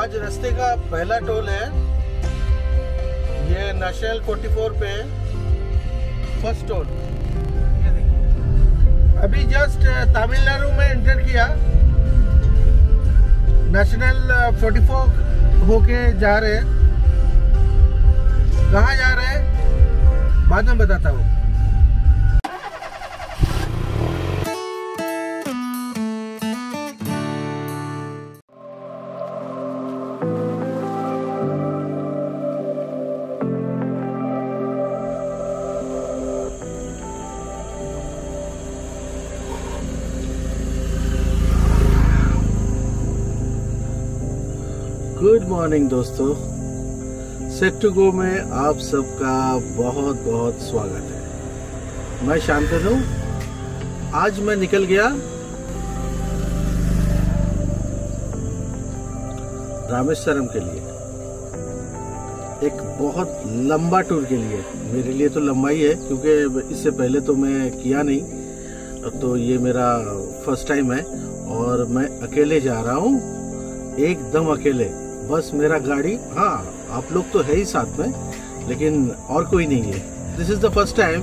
आज रास्ते का पहला टोल है। ये नेशनल 44 पे फ़र्स्ट टोल। अभी जस्ट तमिलनाडु में एंटर किया। नेशनल 44 होके जा रहे कहाँ जा रहे हैं? बाद में बताता हूँ। मॉर्निंग दोस्तों। सेट टू गो में आप सबका बहुत बहुत स्वागत है। मैं शांत शांतनु। आज मैं निकल गया रामेश्वरम के लिए। एक बहुत लंबा टूर के लिए। मेरे लिए तो लंबा ही है, क्योंकि इससे पहले तो मैं किया नहीं। तो ये मेरा फ़र्स्ट टाइम है और मैं अकेले जा रहा हूँ। एकदम अकेले। बस, मेरा गाड़ी। हाँ आप लोग तो है ही साथ में, लेकिन और कोई नहीं है। This is the first time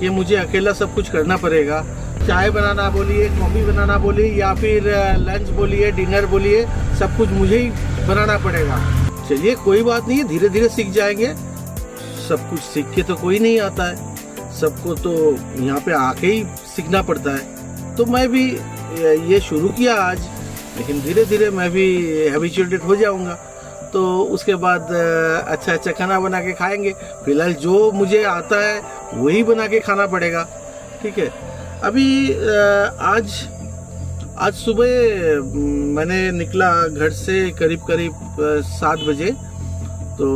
कि मुझे अकेला सब कुछ करना पड़ेगा। चाय बनाना बोलिए कॉफ़ी बनाना बोलिए, या फिर लंच बोलिए डिनर बोलिए, सब कुछ मुझे ही बनाना पड़ेगा। चलिए, कोई बात नहीं है धीरे धीरे सीख जाएँगे। सब कुछ सीख के तो कोई नहीं आता है। सबको तो यहाँ पे आके ही सीखना पड़ता है। तो मैं भी ये शुरू किया आज। लेकिन धीरे धीरे मैं भी हैबिचुएटेड हो जाऊँगा। तो उसके बाद अच्छा अच्छा खाना बना के खाएँगे। फ़िलहाल जो मुझे आता है, वही बना के खाना पड़ेगा। ठीक है? अभी आज आज सुबह, मैंने निकला घर से करीब करीब सात बजे तो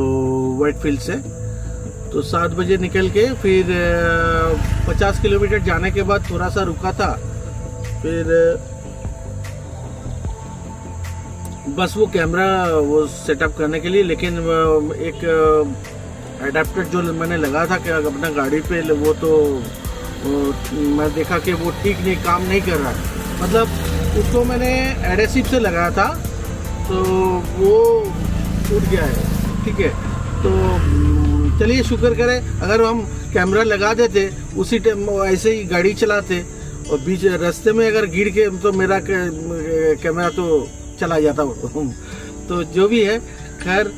वाइट फ़ील्ड से। तो सात बजे निकल के फिर पचास किलोमीटर जाने के बाद थोड़ा सा रुका था। फिर बस वो कैमरा वो सेटअप करने के लिए लेकिन एक एडाप्टर जो मैंने लगा था कि अपना गाड़ी पे वो तो वो, मैं देखा कि वो ठीक नहीं काम नहीं कर रहा है। मतलब उसको मैंने एडेसिव से लगाया था तो वो टूट गया है ठीक है? तो चलिए शुक्र करें अगर हम कैमरा लगा देते उसी टाइम ऐसे ही गाड़ी चलाते और बीच रास्ते में अगर गिर के तो मेरा कैमरा तो चला जाता हूँ तो जो भी है खैर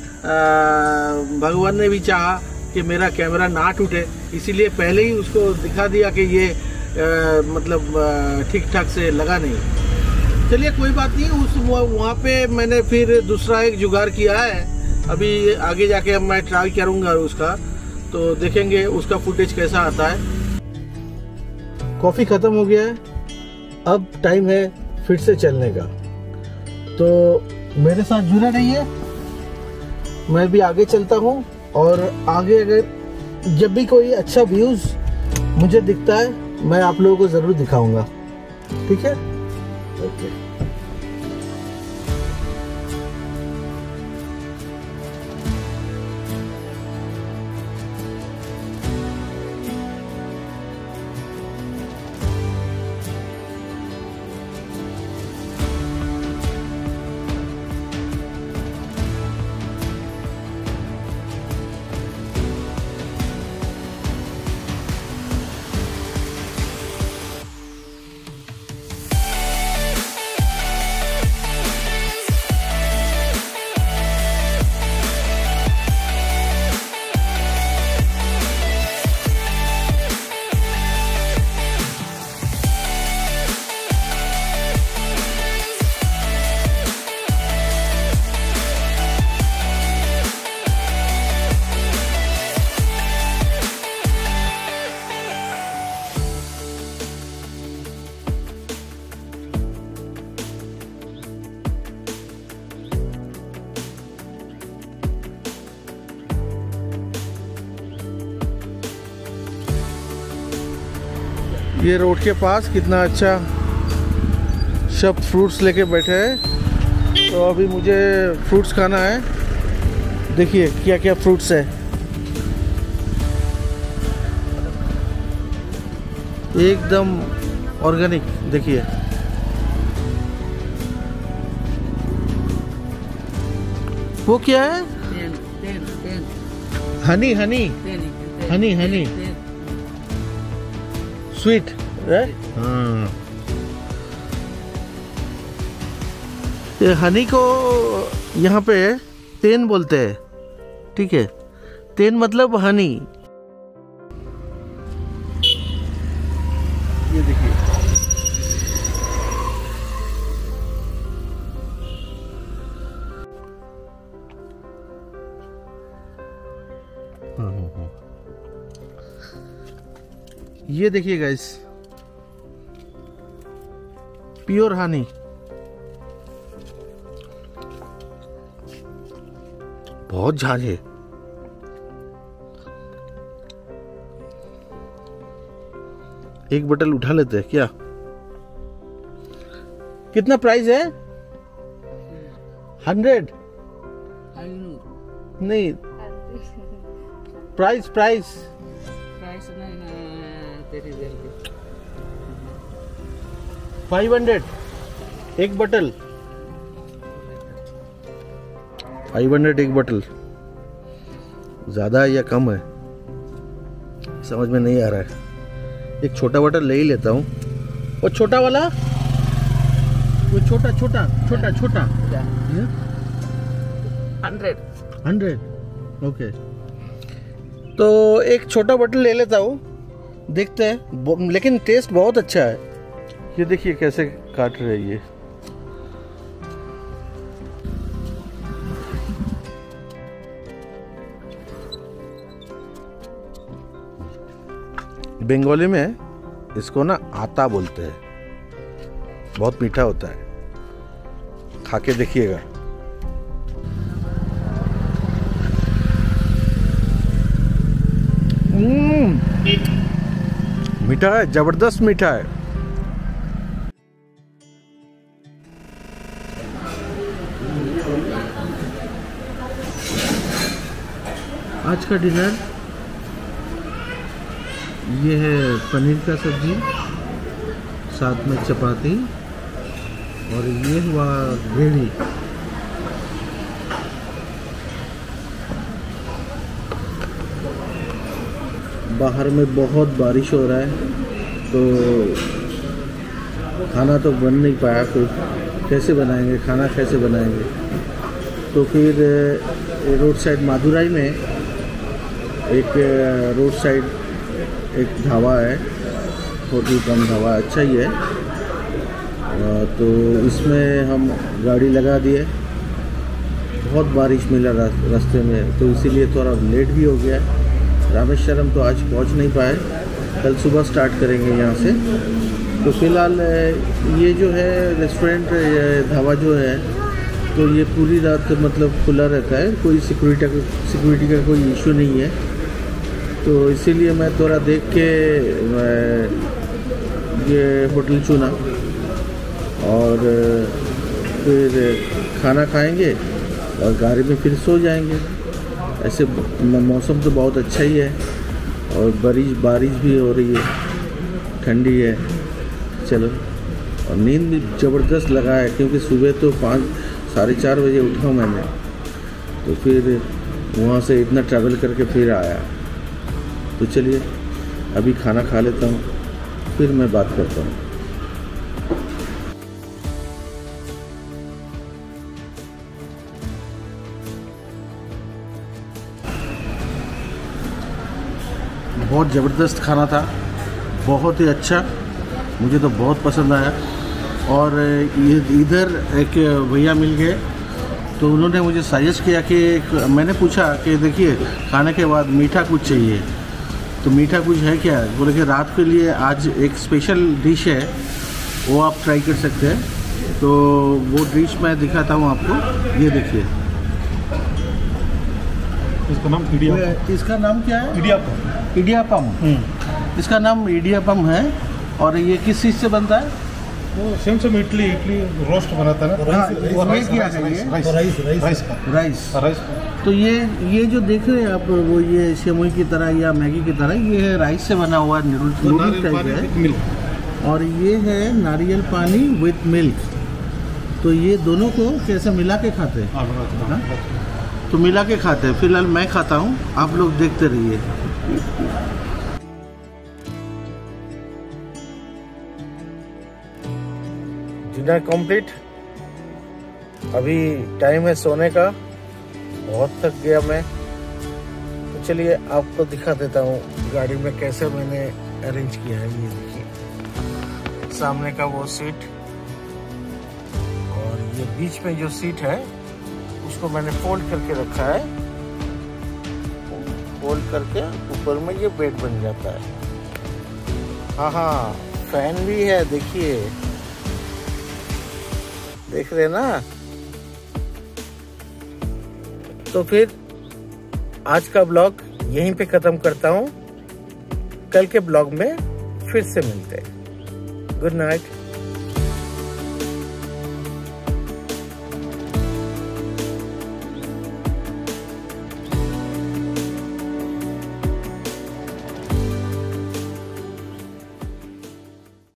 भगवान ने भी चाहा कि मेरा कैमरा ना टूटे। इसीलिए पहले ही उसको दिखा दिया कि ये आ, मतलब ठीक ठाक से लगा नहीं। चलिए कोई बात नहीं उस वहाँ पे मैंने फिर दूसरा एक जुगाड़ किया है। अभी आगे जाके अब मैं ट्राई करूँगा उसका। तो देखेंगे उसका फुटेज कैसा आता है। कॉफ़ी ख़त्म हो गया है। अब टाइम है फिर से चलने का। तो मेरे साथ जुड़े रहिए। मैं भी आगे चलता हूँ और आगे अगर जब भी कोई अच्छा व्यूज़ मुझे दिखता है, मैं आप लोगों को ज़रूर दिखाऊँगा। ठीक है? ओके ये रोड के पास कितना अच्छा सब फ्रूट्स लेके बैठे हैं। तो अभी मुझे फ्रूट्स खाना है। देखिए क्या क्या फ्रूट्स है। एकदम ऑर्गेनिक देखिए। वो क्या है? ten, ten, honey honey. Sweet हाँ ये हनी को यहाँ पे तेन बोलते हैं ठीक है? तेन मतलब हनी ये देखिए। हाँ, हाँ, हाँ। ये देखिए गाइस प्योर हनी बहुत झांझ है। एक बटल उठा लेते हैं क्या? कितना प्राइस है? हंड्रेड नहीं। Price price price very. Five hundred एक बटल फाइव हंड्रेड एक बटल ज़्यादा है या कम है? समझ में नहीं आ रहा है। एक छोटा बटल ले ही लेता हूँ। वो छोटा वाला? वो छोटा छोटा छोटा छोटा. Hundred. हंड्रेड ओके तो एक छोटा बटल ले लेता हूँ। देखते हैं। लेकिन टेस्ट बहुत अच्छा है। ये देखिए कैसे काट रहे हैं ये। बंगाली में इसको ना आता बोलते हैं। बहुत मीठा होता है। खा के देखिएगा। हम्म। मीठा है, ज़बरदस्त मीठा है। आज का डिनर, ये है पनीर का सब्ज़ी, साथ में चपाती, और ये हुआ ग्रेवी। बाहर में बहुत बारिश हो रहा है तो खाना तो बन नहीं पाया फिर कैसे बनाएँगे, खाना कैसे बनाएँगे? तो फिर रोड साइड मादुराई में एक रोड साइड एक ढाबा है, होटल कम ढाबा अच्छा ही है। तो इसमें हम गाड़ी लगा दिए। बहुत बारिश मिला रास्ते में तो इसीलिए थोड़ा लेट भी हो गया। रामेश्वरम तो आज पहुँच नहीं पाए। कल सुबह स्टार्ट करेंगे यहाँ से। तो फ़िलहाल ये जो है रेस्टोरेंट ढाबा जो है तो ये पूरी रात मतलब खुला रहता है। कोई सिक्योरिटी का सिक्योरिटी का कोई इशू नहीं है। तो इसीलिए मैं थोड़ा देख के ये होटल चुना। और फिर खाना खाएँगे और गाड़ी में फिर सो जाएँगे। ऐसे मौसम तो बहुत अच्छा ही है और बारिश बारिश भी हो रही है। ठंडी है। चलो। और नींद भी ज़बरदस्त लगा है क्योंकि सुबह तो पाँच साढ़े चार बजे उठा मैंने। तो फिर वहाँ से इतना ट्रैवल करके फिर आया। तो चलिए, अभी खाना खा लेता हूँ। फिर मैं बात करता हूँ। बहुत ज़बरदस्त खाना था। बहुत ही अच्छा। मुझे तो बहुत पसंद आया। और इधर एक भैया मिल गए। तो उन्होंने मुझे सजेस्ट किया कि मैंने पूछा कि देखिए, खाने के बाद मीठा कुछ चाहिए। तो मीठा कुछ है क्या? बोले कि रात के लिए आज एक स्पेशल डिश है। वो आप ट्राई कर सकते हैं। तो वो डिश मैं दिखाता हूँ आपको। ये देखिए। इसका नाम इडियापम इसका नाम क्या है? इडियापम इडियापम इसका नाम इडियापम है। और ये किस चीज़ से बनता है? वो same same idli idli roast बनाता है ना। हाँ, वो राइस क्या राइस है राइस राइस राइस का। राइस राइस तो ये ये जो देख रहे हैं आप वो ये सेमुई की तरह या मैगी की तरह ये है राइस से बना हुआ नूडल वो नूडल टाइप है। और ये है नारियल पानी विथ मिल्क तो ये दोनों को कैसे मिला के खाते हैं? तो मिला के खाते हैं। फ़िलहाल मैं खाता हूँ। आप लोग देखते रहिए। डिनर कंप्लीट अभी टाइम है सोने का। बहुत थक गया मैं। तो चलिए आपको दिखा देता हूँ गाड़ी में कैसे मैंने अरेंज किया है। ये देखिए। सामने का वो सीट और ये बीच में जो सीट है उसको मैंने फोल्ड करके रखा है। फोल्ड करके ऊपर में ये बेड बन जाता है। हाँ हाँ फ़ैन भी है, देखिए। देख रहे ना? तो फिर आज का ब्लॉग यहीं पे खत्म करता हूँ। कल के ब्लॉग में फिर से मिलते हैं। Good night